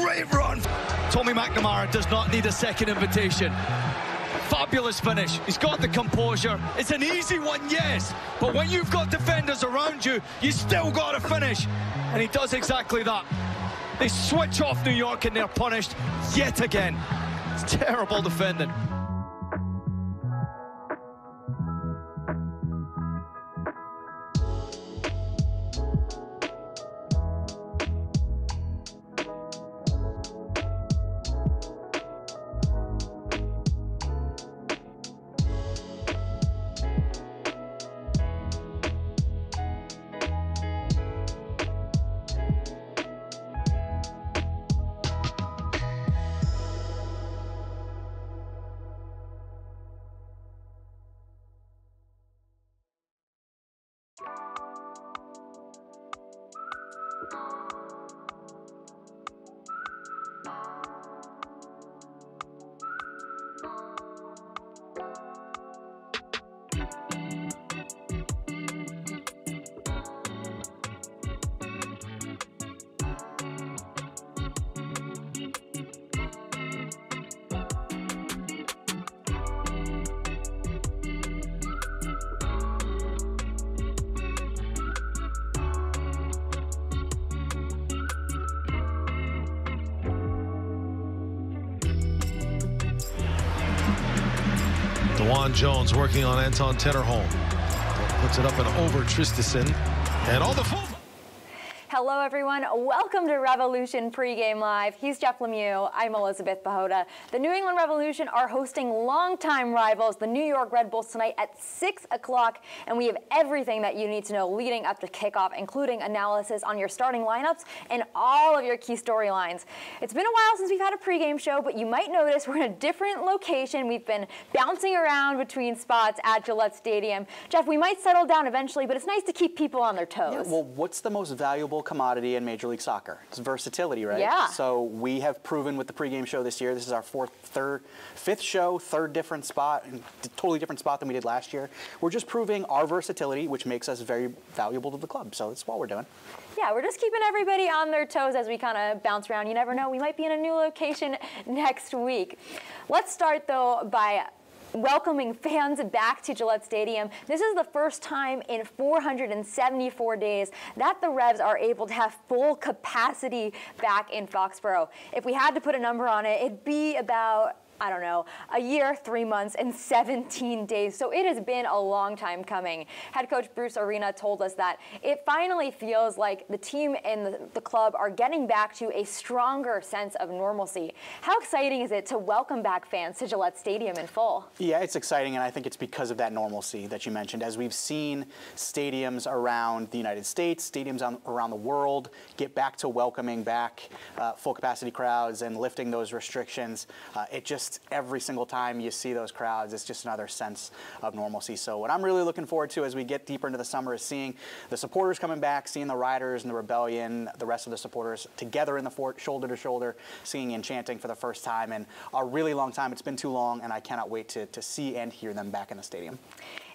Great run. Tommy McNamara does not need a second invitation. Fabulous finish. He's got the composure. It's an easy one, yes. But when you've got defenders around you, you still got to finish. And he does exactly that. They switch off New York and they're punished yet again. It's terrible defending. Thank you. DeJuan Jones working on Anton Tinnerholm. Puts it up and over Traustason. And all the full. Hello, everyone. Welcome to Revolution Pregame Live. He's Jeff Lemieux. I'm Elizabeth Pehota. The New England Revolution are hosting longtime rivals, the New York Red Bulls, tonight at 6 o'clock, and we have everything that you need to know leading up to kickoff, including analysis on your starting lineups and all of your key storylines. It's been a while since we've had a pregame show, but you might notice we're in a different location. We've been bouncing around between spots at Gillette Stadium. Jeff, we might settle down eventually, but it's nice to keep people on their toes. Yeah, well, what's the most valuable commodity in Major League Soccer? It's versatility, right? Yeah. So we have proven with the pregame show this year. This is our fourth, third, fifth show, third different spot, and totally different spot than we did last year. We're just proving our versatility, which makes us very valuable to the club. So that's what we're doing. Yeah, we're just keeping everybody on their toes as we kind of bounce around. You never know, we might be in a new location next week. Let's start though by welcoming fans back to Gillette Stadium. This is the first time in 474 days that the Revs are able to have full capacity back in Foxborough. If we had to put a number on it, it'd be about I don't know, a year, three months, and 17 days. So it has been a long time coming. Head coach Bruce Arena told us that it finally feels like the team and the, the club are getting back to a stronger sense of normalcy. How exciting is it to welcome back fans to Gillette Stadium in full? Yeah, it's exciting, and I think it's because of that normalcy that you mentioned. As we've seen stadiums around the United States, stadiums on, around the world get back to welcoming back uh, full capacity crowds and lifting those restrictions, uh, it just every single time you see those crowds, it's just another sense of normalcy. So what I'm really looking forward to as we get deeper into the summer is seeing the supporters coming back, seeing the riders and the rebellion, the rest of the supporters together in the fort, shoulder to shoulder, singing and chanting for the first time in a really long time. It's been too long, and I cannot wait to, to see and hear them back in the stadium.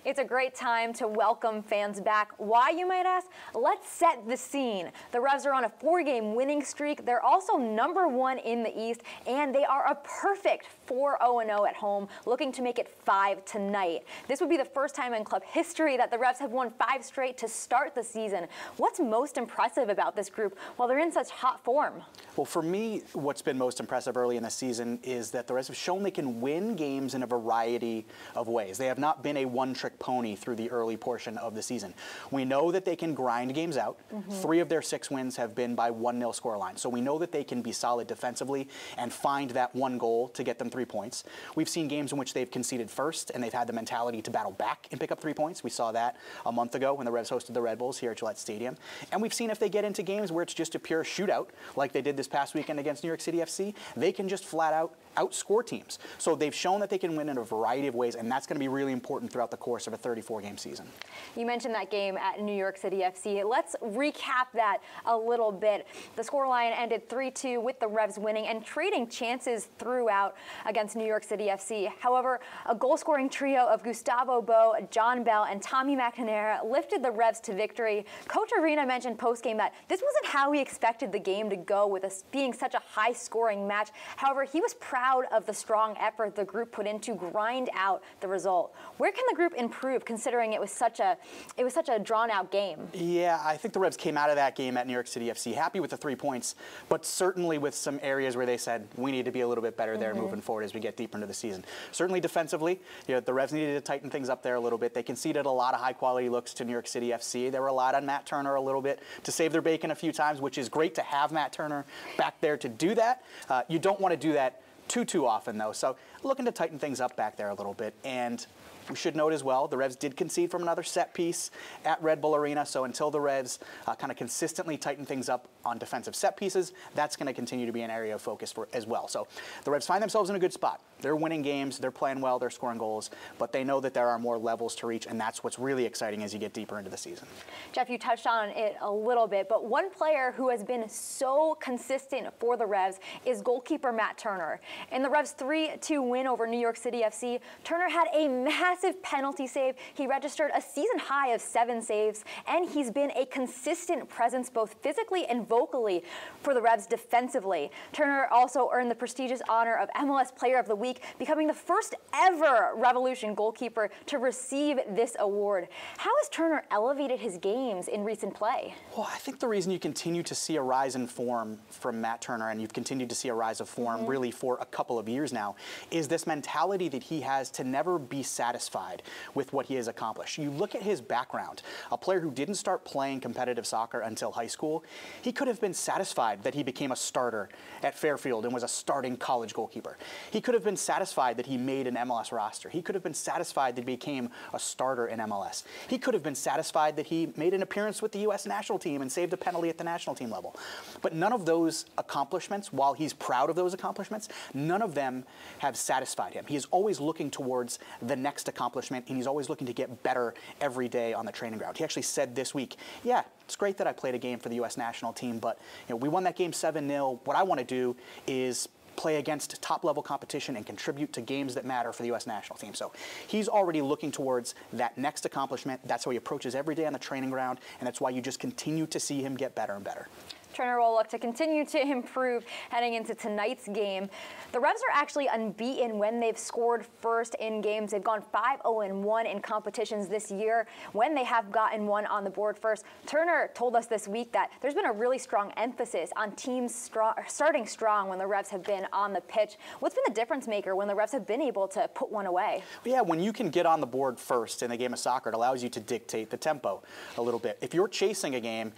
It's a great time to welcome fans back. Why, you might ask? Let's set the scene. The Revs are on a four-game winning streak. They're also number one in the East, and they are a perfect 4-0-0 at home, looking to make it five tonight. This would be the first time in club history that the Revs have won five straight to start the season. What's most impressive about this group while they're in such hot form? Well, for me, what's been most impressive early in the season is that the Revs have shown they can win games in a variety of ways. They have not been a one-trick pony through the early portion of the season. We know that they can grind games out. Mm -hmm. Three of their six wins have been by 1-0 scoreline. So we know that they can be solid defensively and find that one goal to get them three points. We've seen games in which they've conceded first and they've had the mentality to battle back and pick up three points. We saw that a month ago when the Revs hosted the Red Bulls here at Gillette Stadium. And we've seen if they get into games where it's just a pure shootout, like they did this past weekend against New York City FC, they can just flat out outscore teams. So they've shown that they can win in a variety of ways, and that's going to be really important throughout the course of a 34 game season. You mentioned that game at New York City FC. Let's recap that a little bit. The scoreline ended 3 2 with the Revs winning and trading chances throughout against New York City FC. However, a goal scoring trio of Gustavo Bou, Jon Bell, and Tommy McNamara lifted the Revs to victory. Coach Arena mentioned post game that this wasn't how he expected the game to go with us being such a high scoring match. However, he was proud of the strong effort the group put in to grind out the result. Where can the group improve considering it was such a it was such a drawn out game? Yeah, I think the Revs came out of that game at New York City FC happy with the three points, but certainly with some areas where they said we need to be a little bit better there mm-hmm. moving forward as we get deeper into the season. Certainly defensively, you know, the Revs needed to tighten things up there a little bit. They conceded a lot of high quality looks to New York City FC. They were relied on Matt Turner a little bit to save their bacon a few times, which is great to have Matt Turner back there to do that. Uh, you don't want to do that too too often though. So looking to tighten things up back there a little bit. And we should note as well, the Revs did concede from another set piece at Red Bull Arena. So until the Revs uh, kind of consistently tighten things up on defensive set pieces, that's going to continue to be an area of focus for as well. So the Revs find themselves in a good spot. They're winning games, they're playing well, they're scoring goals, but they know that there are more levels to reach, and that's what's really exciting as you get deeper into the season. Jeff, you touched on it a little bit, but one player who has been so consistent for the Revs is goalkeeper Matt Turner. In the Revs 3 2 win over New York City FC, Turner had a massive penalty save. He registered a season high of seven saves, and he's been a consistent presence both physically and vocally for the Revs defensively. Turner also earned the prestigious honor of MLS Player of the Week week, becoming the first ever Revolution goalkeeper to receive this award. How has Turner elevated his games in recent play? Well, I think the reason you continue to see a rise in form from Matt Turner, and you've continued to see a rise of form mm-hmm. really for a couple of years now, is this mentality that he has to never be satisfied with what he has accomplished. You look at his background, a player who didn't start playing competitive soccer until high school, he could have been satisfied that he became a starter at Fairfield and was a starting college goalkeeper. He could have been been satisfied that he made an MLS roster. He could have been satisfied that he became a starter in MLS. He could have been satisfied that he made an appearance with the U.S. national team and saved a penalty at the national team level. But none of those accomplishments, while he's proud of those accomplishments, none of them have satisfied him. He is always looking towards the next accomplishment, and he's always looking to get better every day on the training ground. He actually said this week, yeah, it's great that I played a game for the U.S. national team, but you know, we won that game 7-0. What I want to do is play against top level competition and contribute to games that matter for the U.S. national team. So he's already looking towards that next accomplishment. That's how he approaches every day on the training ground, and that's why you just continue to see him get better and better. Turner will look to continue to improve heading into tonight's game. The Revs are actually unbeaten when they've scored first in games. They've gone 5-0-1 in competitions this year when they have gotten one on the board first. Turner told us this week that there's been a really strong emphasis on teams strong, starting strong when the Revs have been on the pitch. What's been the difference maker when the Revs have been able to put one away? Yeah, when you can get on the board first in a game of soccer, it allows you to dictate the tempo a little bit. If you're chasing a game,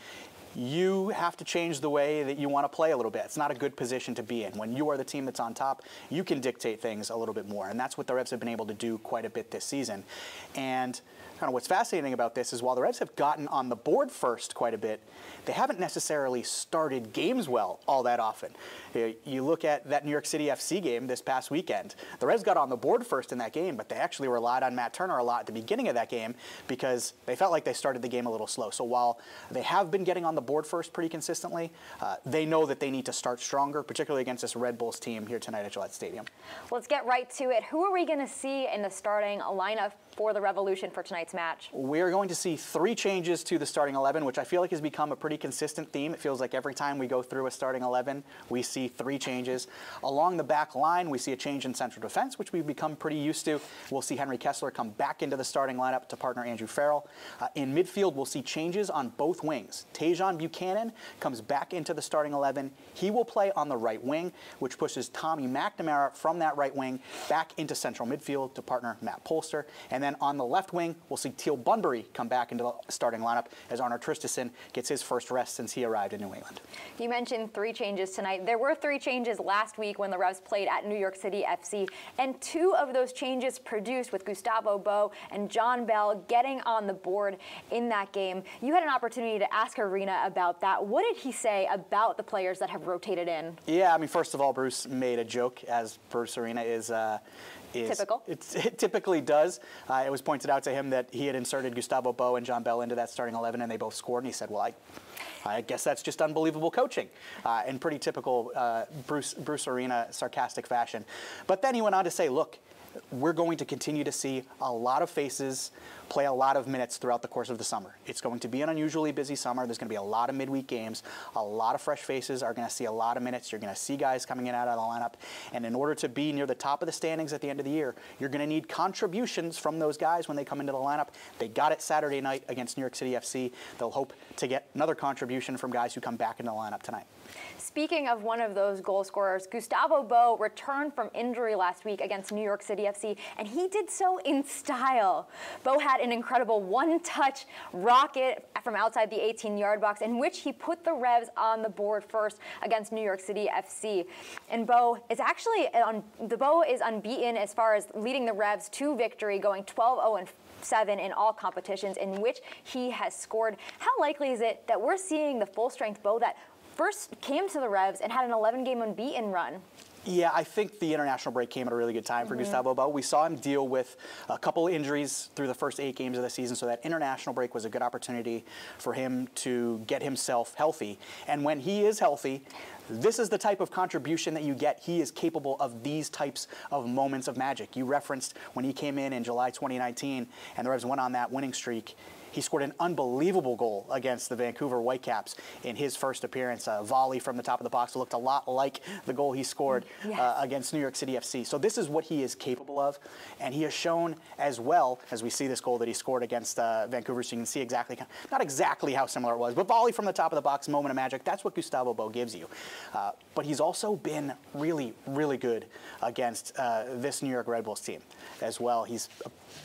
you have to change the way that you want to play a little bit. It's not a good position to be in. When you are the team that's on top, you can dictate things a little bit more. And that's what the Revs have been able to do quite a bit this season. And kind of what's fascinating about this is while the Revs have gotten on the board first quite a bit, they haven't necessarily started games well all that often. You look at that New York City FC game this past weekend. The Revs got on the board first in that game, but they actually relied on Matt Turner a lot at the beginning of that game because they felt like they started the game a little slow. So while they have been getting on the board first pretty consistently, uh, they know that they need to start stronger, particularly against this Red Bulls team here tonight at Gillette Stadium. Let's get right to it. Who are we going to see in the starting lineup for the Revolution for tonight's match? We're going to see three changes to the starting 11, which I feel like has become a pretty consistent theme. It feels like every time we go through a starting 11, we see three changes. Along the back line, we see a change in central defense, which we've become pretty used to. We'll see Henry Kessler come back into the starting lineup to partner Andrew Farrell. Uh, in midfield, we'll see changes on both wings. Tajon Buchanan comes back into the starting 11. He will play on the right wing, which pushes Tommy McNamara from that right wing back into central midfield to partner Matt Polster. And then on the left wing, we'll we'll see Teal Bunbury come back into the starting lineup as Arnor Traustason gets his first rest since he arrived in New England. You mentioned three changes tonight. There were three changes last week when the Revs played at New York City FC, and two of those changes produced with Gustavo Bou and Jon Bell getting on the board in that game. You had an opportunity to ask Arena about that. What did he say about the players that have rotated in? Yeah, I mean, first of all, Bruce made a joke, as Bruce Arena is. Uh, is Typical. it typically does. Uh, it was pointed out to him that he had inserted Gustavo Bou and Jon Bell into that starting 11, and they both scored. And he said, "Well, I, I guess that's just unbelievable coaching, uh, in pretty typical uh, Bruce Bruce Arena sarcastic fashion." But then he went on to say, "Look, we're going to continue to see a lot of faces play a lot of minutes throughout the course of the summer. It's going to be an unusually busy summer. There's going to be a lot of midweek games. A lot of fresh faces are going to see a lot of minutes. You're going to see guys coming in out of the lineup. And in order to be near the top of the standings at the end of the year, you're going to need contributions from those guys when they come into the lineup. They got it Saturday night against New York City FC. They'll hope to get another contribution from guys who come back into the lineup tonight. Speaking of one of those goal scorers, Gustavo Bou returned from injury last week against New York City And he did so in style. Bou had an incredible one-touch rocket from outside the 18-yard box in which he put the Revs on the board first against New York City FC. And Bou is actually on the Bou is unbeaten as far as leading the Revs to victory, going 12-0 and seven in all competitions in which he has scored. How likely is it that we're seeing the full strength Bou that first came to the Revs and had an 11 game unbeaten run? Yeah, I think the international break came at a really good time for mm-hmm. Gustavo Bou. We saw him deal with a couple injuries through the first eight games of the season, so that international break was a good opportunity for him to get himself healthy. And when he is healthy, this is the type of contribution that you get. He is capable of these types of moments of magic. You referenced when he came in in July 2019 and the Revs went on that winning streak. He scored an unbelievable goal against the Vancouver Whitecaps in his first appearance. A volley from the top of the box looked a lot like the goal he scored yes. uh, against New York City FC. So this is what he is capable of, and he has shown as well as we see this goal that he scored against uh, Vancouver. So you can see exactly, not exactly how similar it was, but volley from the top of the box, moment of magic. That's what Gustavo Bou gives you. Uh, but he's also been really, really good against uh, this New York Red Bulls team as well. He's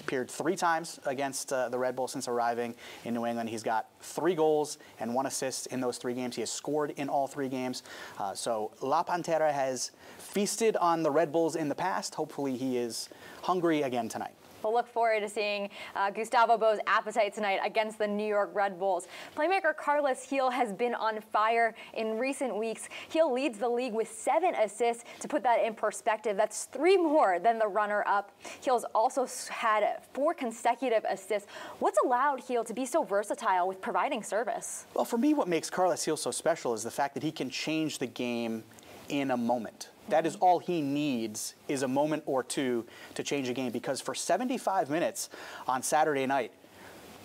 appeared three times against uh, the Red Bulls since arriving in New England. He's got three goals and one assist in those three games. He has scored in all three games. Uh, so La Pantera has feasted on the Red Bulls in the past. Hopefully, he is hungry again tonight. We'll look forward to seeing uh, Gustavo Bou's appetite tonight against the New York Red Bulls. Playmaker Carlos Gil has been on fire in recent weeks. Gil leads the league with seven assists. To put that in perspective, that's three more than the runner-up. Gil's also had four consecutive assists. What's allowed Gil to be so versatile with providing service? Well, for me, what makes Carlos Gil so special is the fact that he can change the game in a moment. That is all he needs is a moment or two to change a game because for 75 minutes on Saturday night,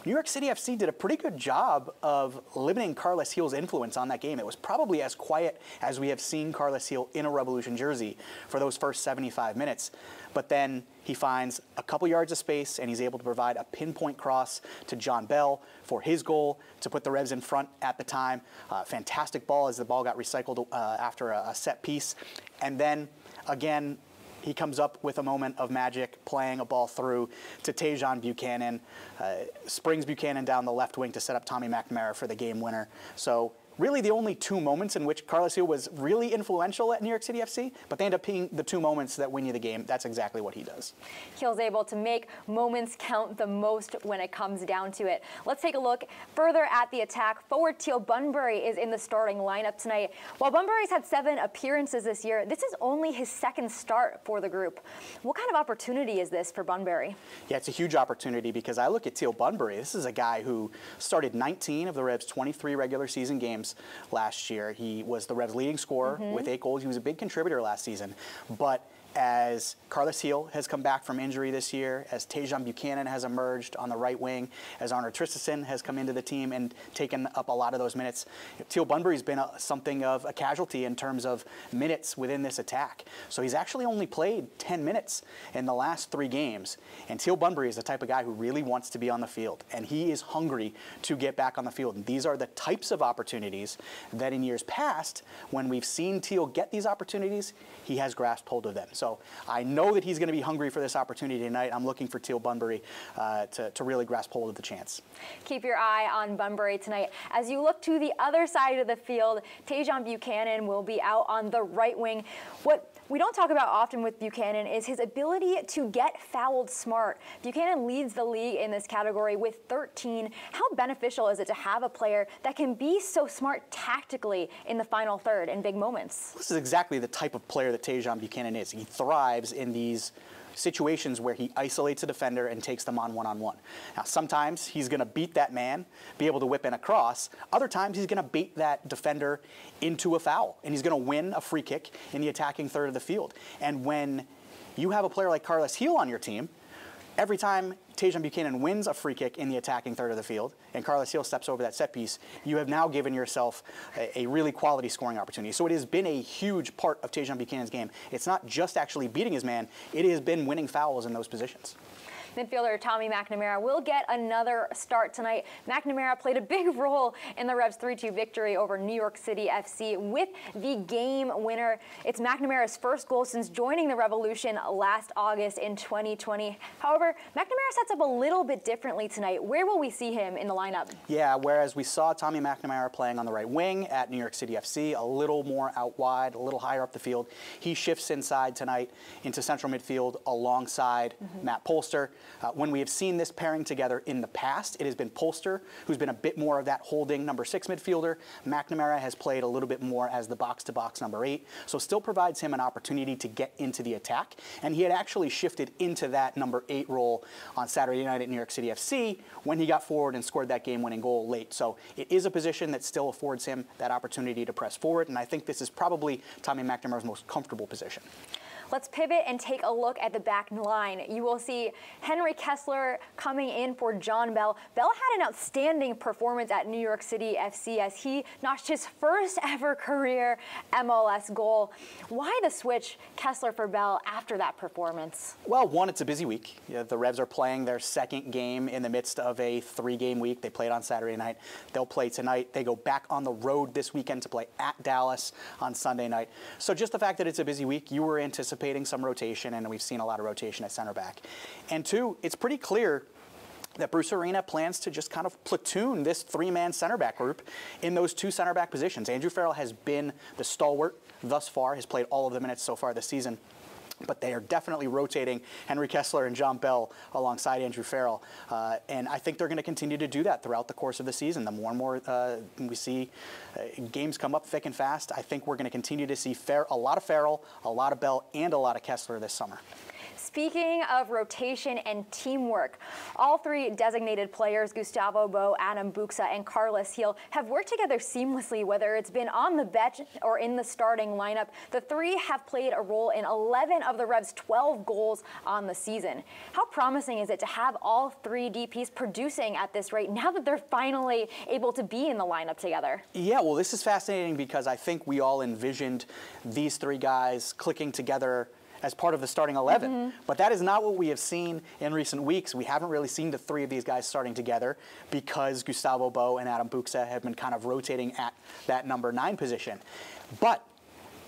New York City FC did a pretty good job of limiting Carlos Gil's influence on that game. It was probably as quiet as we have seen Carlos Gil in a Revolution jersey for those first 75 minutes. But then he finds a couple yards of space and he's able to provide a pinpoint cross to Jon Bell for his goal to put the Revs in front at the time. Uh, fantastic ball as the ball got recycled uh, after a, a set piece. And then again, he comes up with a moment of magic, playing a ball through to Tajon Buchanan, uh, springs Buchanan down the left wing to set up Tommy McNamara for the game winner. So really the only two moments in which Carlos Gil was really influential at New York City FC, but they end up being the two moments that win you the game. That's exactly what he does. Gil's able to make moments count the most when it comes down to it. Let's take a look further at the attack. Forward Teal Bunbury is in the starting lineup tonight. While Bunbury's had seven appearances this year, this is only his second start for the group. What kind of opportunity is this for Bunbury? Yeah, it's a huge opportunity because I look at Teal Bunbury. This is a guy who started 19 of the Revs' 23 regular season games games last year. He was the Revs' leading scorer mm-hmm. with eight goals. He was a big contributor last season. But as Carlos Gil has come back from injury this year, as Tajon Buchanan has emerged on the right wing, as Arnor Traustason has come into the team and taken up a lot of those minutes. Teal Bunbury's been a, something of a casualty in terms of minutes within this attack. So he's actually only played 10 minutes in the last three games. And Teal Bunbury is the type of guy who really wants to be on the field, and he is hungry to get back on the field. And these are the types of opportunities that in years past, when we've seen Teal get these opportunities, he has grasped hold of them. So So I know that he's going to be hungry for this opportunity tonight. I'm looking for Teal Bunbury uh, to, to really grasp hold of the chance. Keep your eye on Bunbury tonight. As you look to the other side of the field, Tajon Buchanan will be out on the right wing. What we don't talk about often with Buchanan is his ability to get fouled smart. Buchanan leads the league in this category with 13. How beneficial is it to have a player that can be so smart tactically in the final third in big moments? This is exactly the type of player that Tajon Buchanan is. He thrives in these situations where he isolates a defender and takes them on one on one. Now, sometimes he's going to beat that man, be able to whip in a cross. Other times he's going to bait that defender into a foul, and he's going to win a free kick in the attacking third of the field. And when you have a player like Carlos Gil on your team, every time Tajon Buchanan wins a free kick in the attacking third of the field and Carlos Gil steps over that set piece, you have now given yourself a, a really quality scoring opportunity. So it has been a huge part of Tajon Buchanan's game. It's not just actually beating his man, it has been winning fouls in those positions. Midfielder Tommy McNamara will get another start tonight. McNamara played a big role in the Revs 3-2 victory over New York City FC with the game winner. It's McNamara's first goal since joining the Revolution last August in 2020. However, McNamara sets up a little bit differently tonight. Where will we see him in the lineup? Yeah, whereas we saw Tommy McNamara playing on the right wing at New York City FC, a little more out wide, a little higher up the field, he shifts inside tonight into central midfield alongside mm -hmm. Matt Polster. Uh, when we have seen this pairing together in the past, it has been Polster, who's been a bit more of that holding number six midfielder. McNamara has played a little bit more as the box to box number eight, so still provides him an opportunity to get into the attack. And he had actually shifted into that number eight role on Saturday night at New York City FC when he got forward and scored that game winning goal late. So it is a position that still affords him that opportunity to press forward. And I think this is probably Tommy McNamara's most comfortable position. Let's pivot and take a look at the back line. You will see Henry Kessler coming in for Jon Bell. Bell had an outstanding performance at New York City FC as he notched his first ever career MLS goal. Why the switch Kessler for Bell after that performance? Well, one, it's a busy week. the Revs are playing their second game in the midst of a three-game week. They played on Saturday night. They'll play tonight. They go back on the road this weekend to play at Dallas on Sunday night. So just the fact that it's a busy week, you were anticipating anticipating some rotation, and we've seen a lot of rotation at center back. And two, it's pretty clear that Bruce Arena plans to just kind of platoon this three-man center back group in those two center back positions. Andrew Farrell has been the stalwart thus far, has played all of the minutes so far this season but they are definitely rotating Henry Kessler and Jon Bell alongside Andrew Farrell. Uh, and I think they're going to continue to do that throughout the course of the season. The more and more uh, we see uh, games come up thick and fast, I think we're going to continue to see a lot of Farrell, a lot of Bell, and a lot of Kessler this summer. Speaking of rotation and teamwork, all three designated players, Gustavo Bou, Adam Buksa, and Carlos Gil, have worked together seamlessly, whether it's been on the bench or in the starting lineup. The three have played a role in 11 of the Revs' 12 goals on the season. How promising is it to have all three DPs producing at this rate now that they're finally able to be in the lineup together? Yeah, well, this is fascinating because I think we all envisioned these three guys clicking together as part of the starting 11. Mm -hmm. But that is not what we have seen in recent weeks. We haven't really seen the three of these guys starting together because Gustavo Bou and Adam Buksa have been kind of rotating at that number nine position. But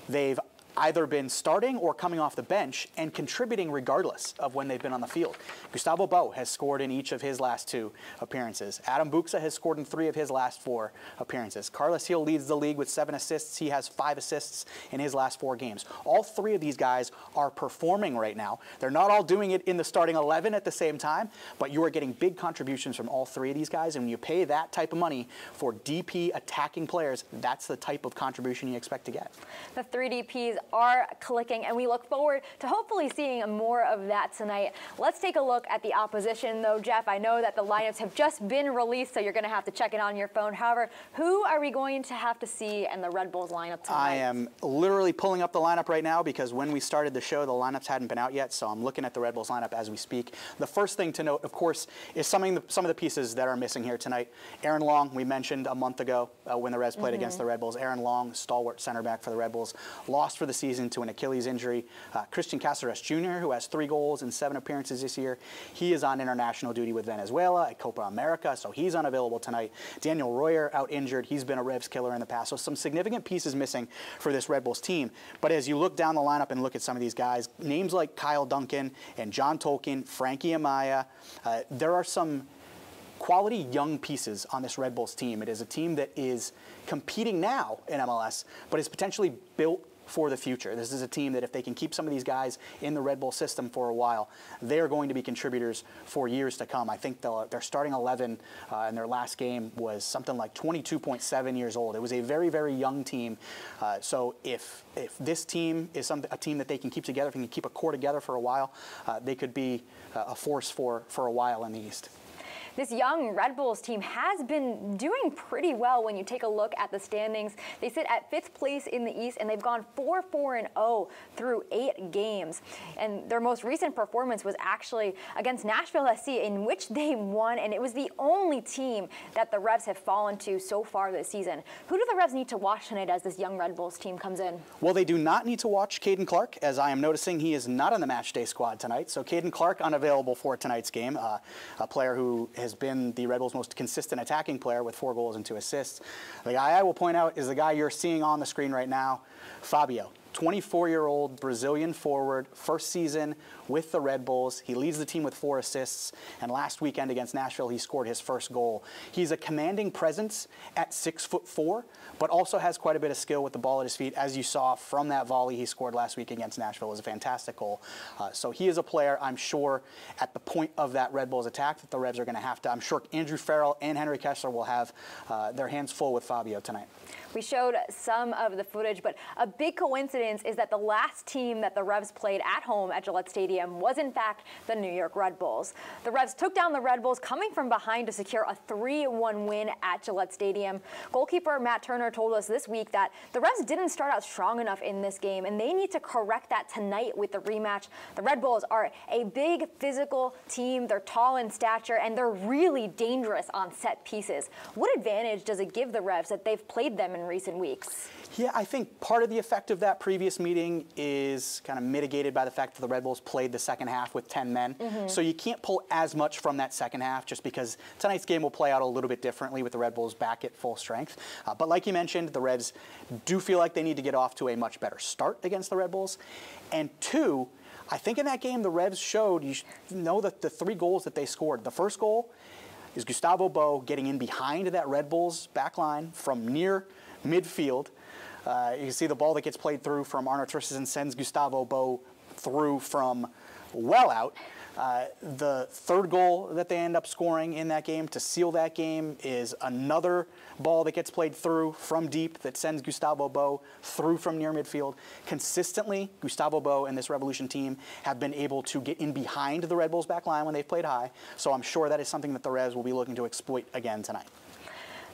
they've either been starting or coming off the bench and contributing regardless of when they've been on the field. Gustavo Bou has scored in each of his last two appearances. Adam Buksa has scored in three of his last four appearances. Carlos Gil leads the league with seven assists. He has five assists in his last four games. All three of these guys are performing right now. They're not all doing it in the starting 11 at the same time, but you are getting big contributions from all three of these guys. And when you pay that type of money for DP attacking players, that's the type of contribution you expect to get. The three DPs are clicking, and we look forward to hopefully seeing more of that tonight. Let's take a look at the opposition, though, Jeff. I know that the lineups have just been released, so you're going to have to check it on your phone. However, who are we going to have to see in the Red Bulls lineup tonight? I am literally pulling up the lineup right now because when we started the show, the lineups hadn't been out yet, so I'm looking at the Red Bulls lineup as we speak. The first thing to note, of course, is some of the, some of the pieces that are missing here tonight. Aaron Long, we mentioned a month ago uh, when the Revs played mm -hmm. against the Red Bulls. Aaron Long, stalwart center back for the Red Bulls, lost for the season to an Achilles injury. Uh, Cristian Cásseres Jr., who has three goals in seven appearances this year, he is on international duty with Venezuela at Copa America, so he's unavailable tonight. Daniel Royer out injured. He's been a Revs killer in the past. So some significant pieces missing for this Red Bulls team. But as you look down the lineup and look at some of these guys, names like Kyle Duncan and John Tolkin, Frankie Amaya, uh, there are some quality young pieces on this Red Bulls team. It is a team that is competing now in MLS, but is potentially built for the future. This is a team that if they can keep some of these guys in the Red Bull system for a while, they are going to be contributors for years to come. I think their starting 11 uh, in their last game was something like 22.7 years old. It was a very, very young team. Uh, so if if this team is some, a team that they can keep together, if they can keep a core together for a while, uh, they could be uh, a force for, for a while in the East. This young Red Bulls team has been doing pretty well when you take a look at the standings. They sit at fifth place in the East, and they've gone 4 4 and 0 through eight games. And their most recent performance was actually against Nashville SC, in which they won, and it was the only team that the Revs have fallen to so far this season. Who do the Revs need to watch tonight as this young Red Bulls team comes in? Well, they do not need to watch Caden Clark, as I am noticing he is not on the matchday squad tonight. So Caden Clark unavailable for tonight's game, uh, a player who has has been the Red Bulls' most consistent attacking player with four goals and two assists. The guy I will point out is the guy you're seeing on the screen right now, Fabio. 24 year old Brazilian forward, first season with the Red Bulls. He leads the team with four assists, and last weekend against Nashville, he scored his first goal. He's a commanding presence at six foot four, but also has quite a bit of skill with the ball at his feet. As you saw from that volley he scored last week against Nashville, it was a fantastic goal. Uh, so he is a player, I'm sure, at the point of that Red Bulls attack that the Revs are going to have to. I'm sure Andrew Farrell and Henry Kessler will have uh, their hands full with Fabio tonight. We showed some of the footage, but a big coincidence is that the last team that the Revs played at home at Gillette Stadium was in fact the New York Red Bulls. The Revs took down the Red Bulls coming from behind to secure a 3-1 win at Gillette Stadium. Goalkeeper Matt Turner told us this week that the Revs didn't start out strong enough in this game and they need to correct that tonight with the rematch. The Red Bulls are a big physical team. They're tall in stature and they're really dangerous on set pieces. What advantage does it give the Revs that they've played them in recent weeks? Yeah, I think part of the effect of that previous meeting is kind of mitigated by the fact that the Red Bulls played the second half with 10 men. Mm-hmm. So you can't pull as much from that second half just because tonight's game will play out a little bit differently with the Red Bulls back at full strength. Uh, but like you mentioned, the Revs do feel like they need to get off to a much better start against the Red Bulls. And two, I think in that game the Revs showed, you know that the three goals that they scored, the first goal is Gustavo Bou getting in behind that Red Bulls back line from near midfield. Uh, you can see the ball that gets played through from Arnor Traustason sends Gustavo Bou through from well out. Uh, the third goal that they end up scoring in that game to seal that game is another ball that gets played through from deep that sends Gustavo Bou through from near midfield. Consistently, Gustavo Bou and this Revolution team have been able to get in behind the Red Bulls back line when they've played high. So I'm sure that is something that the Revs will be looking to exploit again tonight.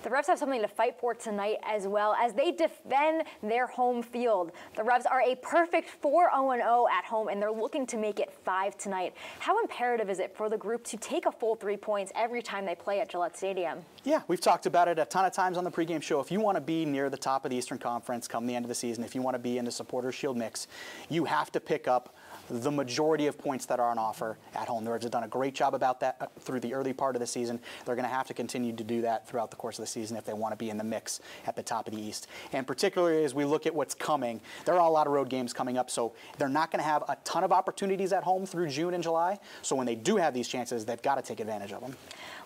The Revs have something to fight for tonight as well as they defend their home field. The Revs are a perfect 4 0 0 at home and they're looking to make it 5 tonight. How imperative is it for the group to take a full three points every time they play at Gillette Stadium? Yeah, we've talked about it a ton of times on the pregame show. If you want to be near the top of the Eastern Conference come the end of the season, if you want to be in the Supporters Shield mix, you have to pick up the majority of points that are on offer at home. The Revs have done a great job about that uh, through the early part of the season. They're going to have to continue to do that throughout the course of the season if they want to be in the mix at the top of the East. And particularly as we look at what's coming, there are a lot of road games coming up, so they're not going to have a ton of opportunities at home through June and July. So when they do have these chances, they've got to take advantage of them.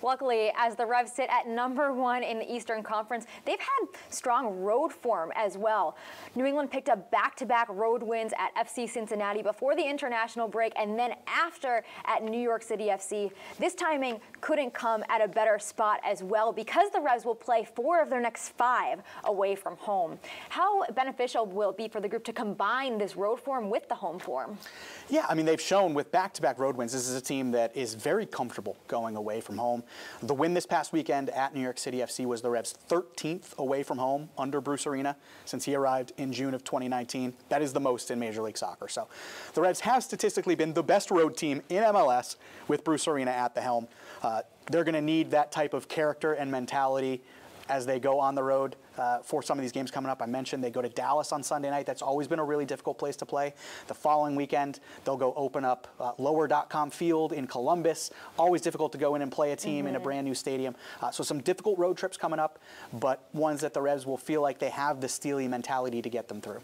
Luckily, as the Revs sit at number one in the Eastern Conference, they've had strong road form as well. New England picked up back-to-back road wins at FC Cincinnati before the international break and then after at New York City FC. This timing couldn't come at a better spot as well because the Revs will play four of their next five away from home. How beneficial will it be for the group to combine this road form with the home form? Yeah, I mean, they've shown with back-to-back road wins, this is a team that is very comfortable going away from home. The win this past weekend at New York City FC was the Revs' 13th away from home under Bruce Arena since he arrived in June of 2019. That is the most in Major League Soccer. So the Revs have statistically been the best road team in MLS with Bruce Arena at the helm. Uh, they're going to need that type of character and mentality as they go on the road uh, for some of these games coming up. I mentioned they go to Dallas on Sunday night. That's always been a really difficult place to play. The following weekend, they'll go open up uh, lower.com field in Columbus. Always difficult to go in and play a team mm-hmm. in a brand new stadium. Uh, so some difficult road trips coming up, but ones that the Revs will feel like they have the Steely mentality to get them through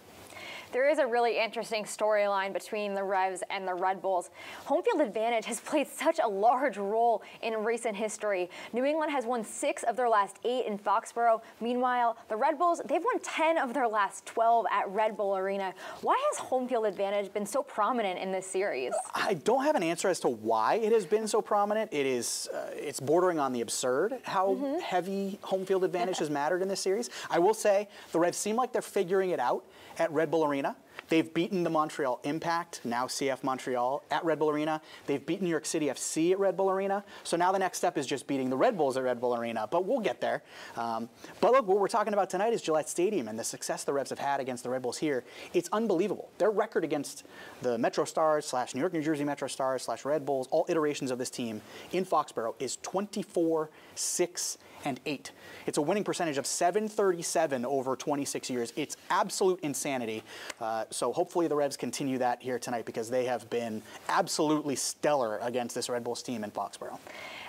there is a really interesting storyline between the Revs and the Red Bulls. Home field advantage has played such a large role in recent history. New England has won six of their last eight in Foxborough. Meanwhile, the Red Bulls, they've won 10 of their last 12 at Red Bull Arena. Why has home field advantage been so prominent in this series? I don't have an answer as to why it has been so prominent. It is, uh, it's bordering on the absurd how mm-hmm. heavy home field advantage has mattered in this series. I will say the Revs seem like they're figuring it out at Red Bull Arena. They've beaten the Montreal Impact, now CF Montreal, at Red Bull Arena. They've beaten New York City FC at Red Bull Arena. So now the next step is just beating the Red Bulls at Red Bull Arena. But we'll get there. Um, but look, what we're talking about tonight is Gillette Stadium and the success the Revs have had against the Red Bulls here. It's unbelievable. Their record against the Metro Stars slash New York, New Jersey Metro Stars slash Red Bulls, all iterations of this team in Foxborough is 24 6 and 8. It's a winning percentage of 737 over 26 years. It's absolute insanity. Uh, so hopefully the Revs continue that here tonight because they have been absolutely stellar against this Red Bulls team in Foxborough.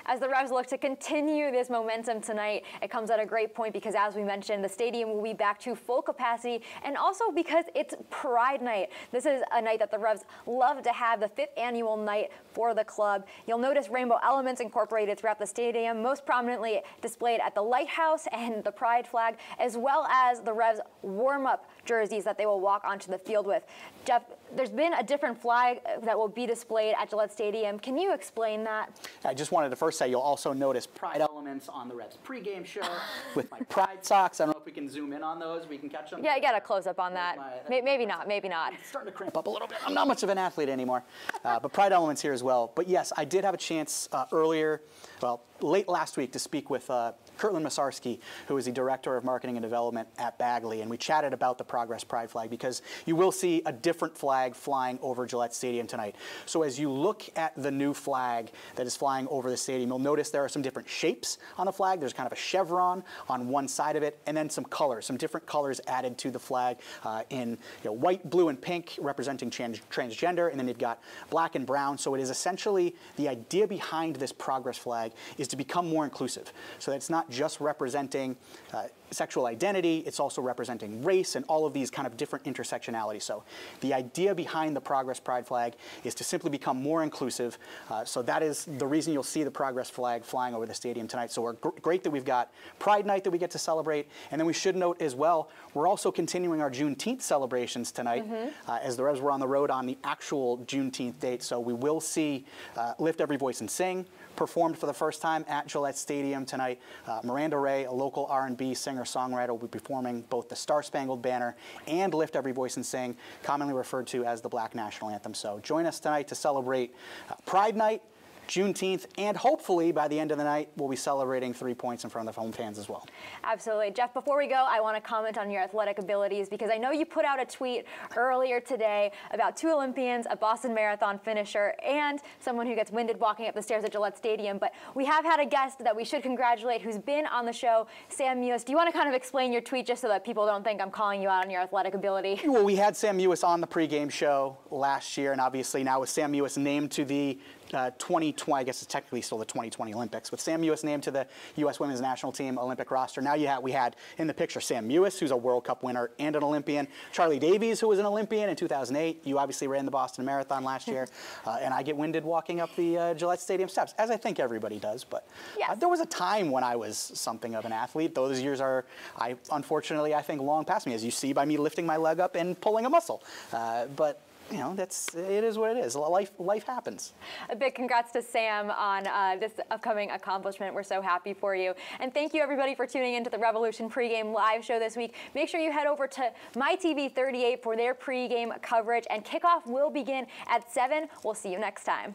As the Revs look to continue this momentum tonight, it comes at a great point because, as we mentioned, the stadium will be back to full capacity and also because it's Pride Night. This is a night that the Revs love to have, the fifth annual night for the club. You'll notice rainbow elements incorporated throughout the stadium, most prominently displayed at the lighthouse and the Pride flag, as well as the Revs warm up jerseys that they will walk onto the field with. Jeff, there's been a different flag that will be displayed at Gillette Stadium. Can you explain that? I just wanted to first say you'll also notice pride elements on the Revs pregame show with my pride socks. I don't know if we can zoom in on those. We can catch them. Yeah, I got a close up on that. My, maybe not. Maybe not. It's starting to cramp up a little bit. I'm not much of an athlete anymore, uh, but pride elements here as well. But yes, I did have a chance uh, earlier, well, late last week to speak with uh, Kirtland Masarski, who is the Director of Marketing and Development at BAGLY, and we chatted about the Progress Pride flag because you will see a different flag flying over Gillette Stadium tonight. So as you look at the new flag that is flying over the stadium, you'll notice there are some different shapes on the flag. There's kind of a chevron on one side of it, and then some colors, some different colors added to the flag uh, in you know, white, blue, and pink representing trans transgender, and then you've got black and brown. So it is essentially the idea behind this Progress flag is to become more inclusive. So that it's not just representing uh, sexual identity, it's also representing race and all of these kind of different intersectionalities. So the idea behind the Progress Pride flag is to simply become more inclusive. Uh, so that is the reason you'll see the Progress flag flying over the stadium tonight. So we're gr great that we've got Pride Night that we get to celebrate. And then we should note as well, we're also continuing our Juneteenth celebrations tonight mm -hmm. uh, as the Revs were on the road on the actual Juneteenth date. So we will see uh, Lift Every Voice and Sing, performed for the first time at Gillette Stadium tonight. Uh, Miranda Ray, a local R&B singer-songwriter, will be performing both the Star Spangled Banner and Lift Every Voice and Sing, commonly referred to as the Black National Anthem. So join us tonight to celebrate uh, Pride Night, Juneteenth, and hopefully by the end of the night, we'll be celebrating three points in front of the home fans as well. Absolutely. Jeff, before we go, I want to comment on your athletic abilities because I know you put out a tweet earlier today about two Olympians, a Boston Marathon finisher, and someone who gets winded walking up the stairs at Gillette Stadium. But we have had a guest that we should congratulate who's been on the show, Sam Mewis. Do you want to kind of explain your tweet just so that people don't think I'm calling you out on your athletic ability? Well, we had Sam Mewis on the pregame show last year, and obviously now with Sam Mewis named to the uh, 2020, I guess it's technically still the 2020 Olympics, with Sam Mewis named to the U.S. Women's National Team Olympic roster. Now you have, we had in the picture Sam Mewis, who's a World Cup winner and an Olympian, Charlie Davies, who was an Olympian in 2008. You obviously ran the Boston Marathon last year, uh, and I get winded walking up the uh, Gillette Stadium steps, as I think everybody does. But uh, yes. there was a time when I was something of an athlete. Those years are, I unfortunately, I think long past me, as you see by me lifting my leg up and pulling a muscle. Uh, but you know, that's it is what it is. Life life happens. A big congrats to Sam on uh, this upcoming accomplishment. We're so happy for you, and thank you everybody for tuning into the Revolution pregame live show this week. Make sure you head over to MyTV 38 for their pregame coverage, and kickoff will begin at seven. We'll see you next time.